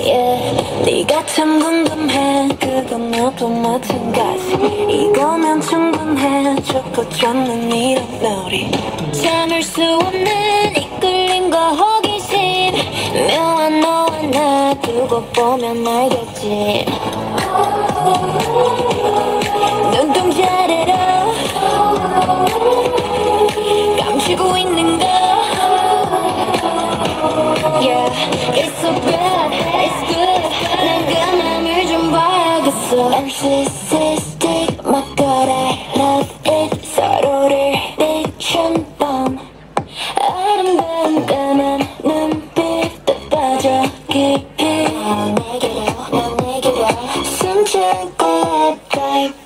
yeah. 네가 참 궁금해. 그건 너도 마찬가지. 이거면 충분해. 좋고 좋는 이런 별이. 참을 수 없는 이끌림과 호기심. 묘한 너와 나 두고 보면 알겠지 so narcissistic my god I love it 서로를 내준 밤 아름다운 까만 눈빛도 빠져 깊이 넌 내게로 넌 내게로 숨 참고 해 baby